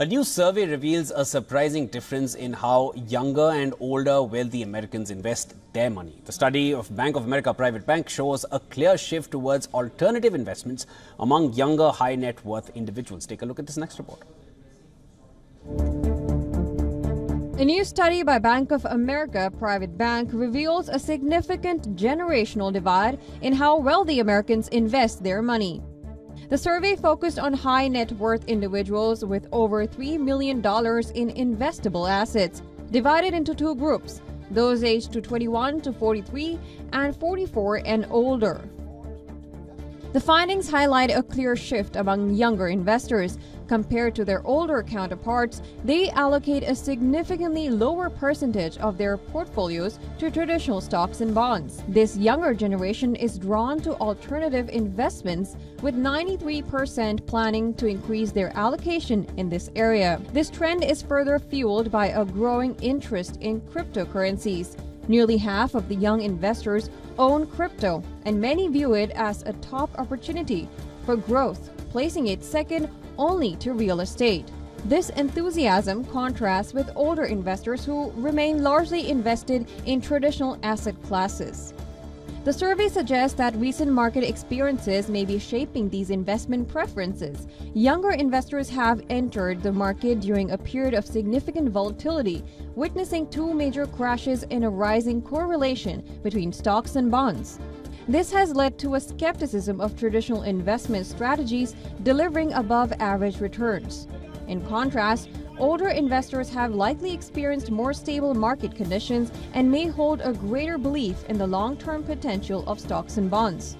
A new survey reveals a surprising difference in how younger and older wealthy Americans invest their money. The study of Bank of America Private Bank shows a clear shift towards alternative investments among younger high net worth individuals. Take a look at this next report. A new study by Bank of America Private Bank reveals a significant generational divide in how wealthy Americans invest their money. The survey focused on high net worth individuals with over $3 million in investable assets, divided into two groups those aged to 21 to 43 and 44 and older. The findings highlight a clear shift among younger investors. Compared to their older counterparts, they allocate a significantly lower percentage of their portfolios to traditional stocks and bonds. This younger generation is drawn to alternative investments, with 93% planning to increase their allocation in this area. This trend is further fueled by a growing interest in cryptocurrencies. Nearly half of the young investors own crypto, and many view it as a top opportunity for growth, placing it second only to real estate. This enthusiasm contrasts with older investors who remain largely invested in traditional asset classes. The survey suggests that recent market experiences may be shaping these investment preferences. Younger investors have entered the market during a period of significant volatility, witnessing two major crashes and a rising correlation between stocks and bonds. This has led to a skepticism of traditional investment strategies delivering above average returns. In contrast, older investors have likely experienced more stable market conditions and may hold a greater belief in the long term potential of stocks and bonds.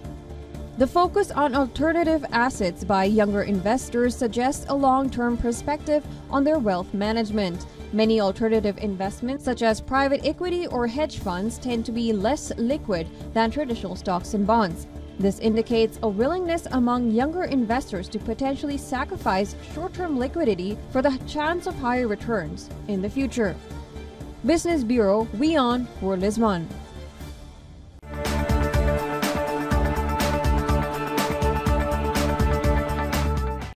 The focus on alternative assets by younger investors suggests a long term perspective on their wealth management. Many alternative investments, such as private equity or hedge funds, tend to be less liquid than traditional stocks and bonds. This indicates a willingness among younger investors to potentially sacrifice short term liquidity for the chance of higher returns in the future. Business Bureau, WION, World is One.